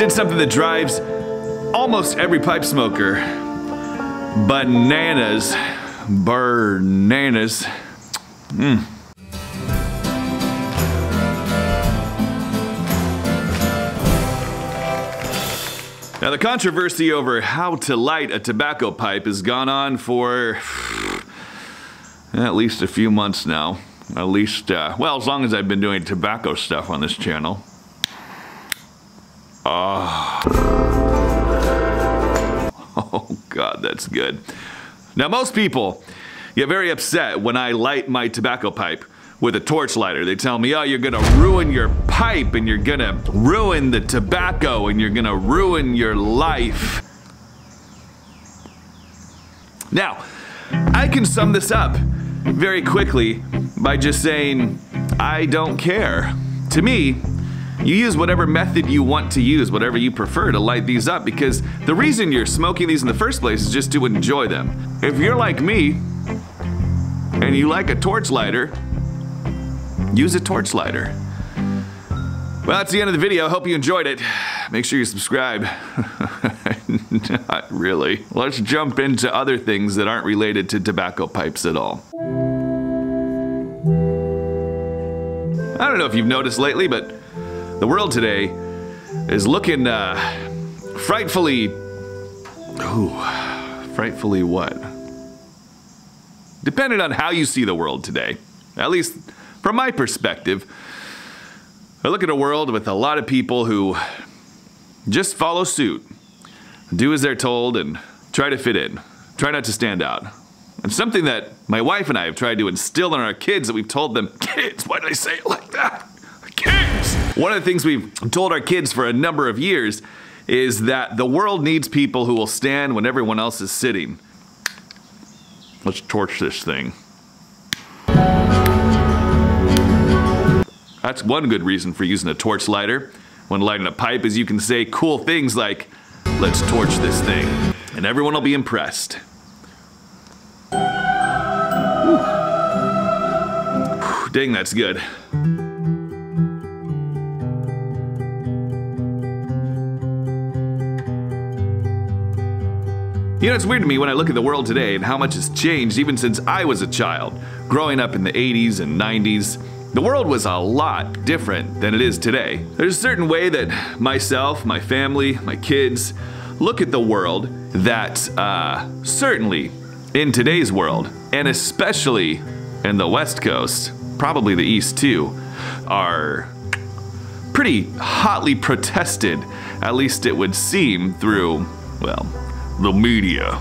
in something that drives almost every pipe smoker bananas. Bananas. Mmm. Now, the controversy over how to light a tobacco pipe has gone on for at least a few months now. At least, uh, well, as long as I've been doing tobacco stuff on this channel. Oh. God, that's good. Now, most people get very upset when I light my tobacco pipe with a torch lighter. They tell me, oh, you're gonna ruin your pipe and you're gonna ruin the tobacco and you're gonna ruin your life. Now, I can sum this up very quickly by just saying, I don't care. To me, you use whatever method you want to use, whatever you prefer to light these up, because the reason you're smoking these in the first place is just to enjoy them. If you're like me, and you like a torch lighter, use a torch lighter. Well, that's the end of the video. I hope you enjoyed it. Make sure you subscribe. Not really. Let's jump into other things that aren't related to tobacco pipes at all. I don't know if you've noticed lately, but the world today is looking uh, frightfully. Ooh, frightfully what? Depending on how you see the world today. At least from my perspective, I look at a world with a lot of people who just follow suit, do as they're told, and try to fit in, try not to stand out. And something that my wife and I have tried to instill in our kids that we've told them, kids, why did I say it like that? Kids! One of the things we've told our kids for a number of years is that the world needs people who will stand when everyone else is sitting. Let's torch this thing. That's one good reason for using a torch lighter. When lighting a pipe is you can say cool things like, let's torch this thing. And everyone will be impressed. Dang, that's good. You know, it's weird to me when I look at the world today and how much has changed even since I was a child. Growing up in the 80s and 90s, the world was a lot different than it is today. There's a certain way that myself, my family, my kids look at the world that uh, certainly in today's world, and especially in the West Coast, probably the East too, are pretty hotly protested, at least it would seem through, well, the media.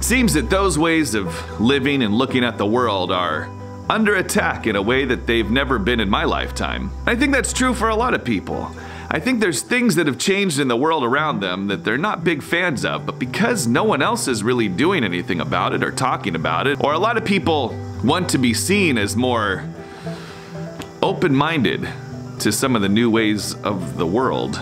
Seems that those ways of living and looking at the world are under attack in a way that they've never been in my lifetime. I think that's true for a lot of people. I think there's things that have changed in the world around them that they're not big fans of, but because no one else is really doing anything about it or talking about it, or a lot of people want to be seen as more open-minded to some of the new ways of the world.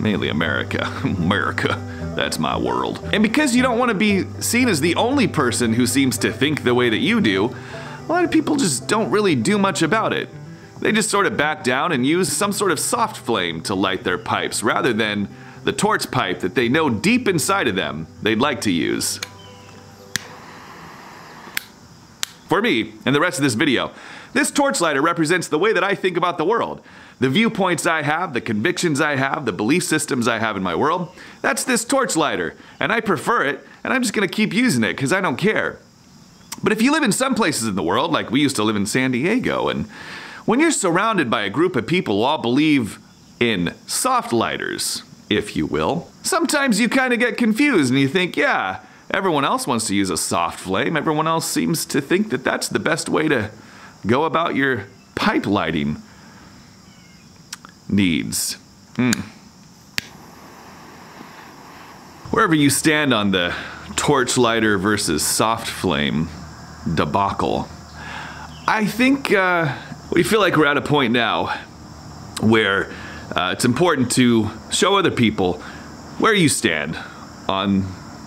Mainly America. America. That's my world. And because you don't want to be seen as the only person who seems to think the way that you do, a lot of people just don't really do much about it. They just sort of back down and use some sort of soft flame to light their pipes rather than the torch pipe that they know deep inside of them they'd like to use. For me, and the rest of this video, this torch lighter represents the way that I think about the world. The viewpoints I have, the convictions I have, the belief systems I have in my world, that's this torch lighter. And I prefer it, and I'm just gonna keep using it because I don't care. But if you live in some places in the world, like we used to live in San Diego, and when you're surrounded by a group of people who all believe in soft lighters, if you will, sometimes you kind of get confused and you think, yeah, everyone else wants to use a soft flame. Everyone else seems to think that that's the best way to go about your pipe lighting needs. Hmm. Wherever you stand on the torch lighter versus soft flame debacle. I think uh, we feel like we're at a point now where uh, it's important to show other people where you stand on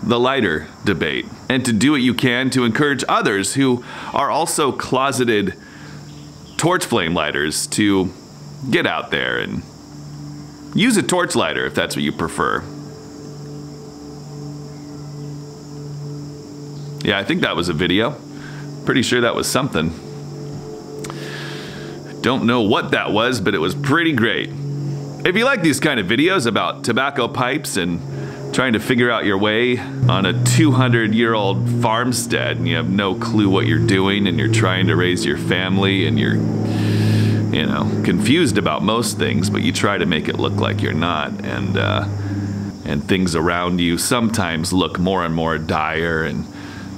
the lighter debate and to do what you can to encourage others who are also closeted torch flame lighters to get out there and use a torch lighter if that's what you prefer. Yeah, I think that was a video. Pretty sure that was something. Don't know what that was, but it was pretty great. If you like these kind of videos about tobacco pipes and trying to figure out your way on a 200 year old farmstead and you have no clue what you're doing and you're trying to raise your family and you're you know confused about most things but you try to make it look like you're not and uh, and things around you sometimes look more and more dire and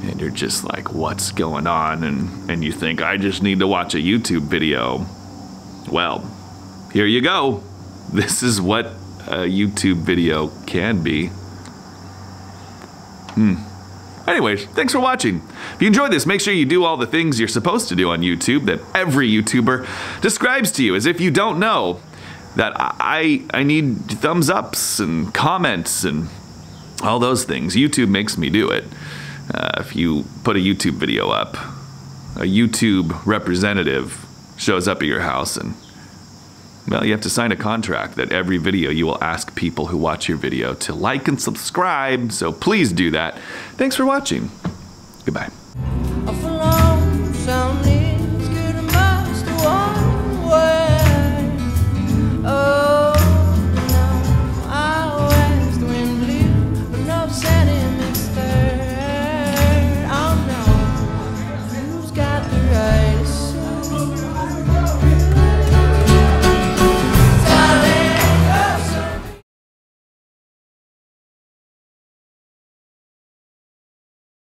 and you're just like what's going on? And and you think I just need to watch a YouTube video. Well here you go. This is what a YouTube video can be Hmm. Anyways, thanks for watching. If you enjoyed this, make sure you do all the things you're supposed to do on YouTube that every YouTuber describes to you as if you don't know that I, I need thumbs ups and comments and all those things. YouTube makes me do it. Uh, if you put a YouTube video up, a YouTube representative shows up at your house and well, you have to sign a contract that every video you will ask people who watch your video to like and subscribe, so please do that. Thanks for watching. Goodbye.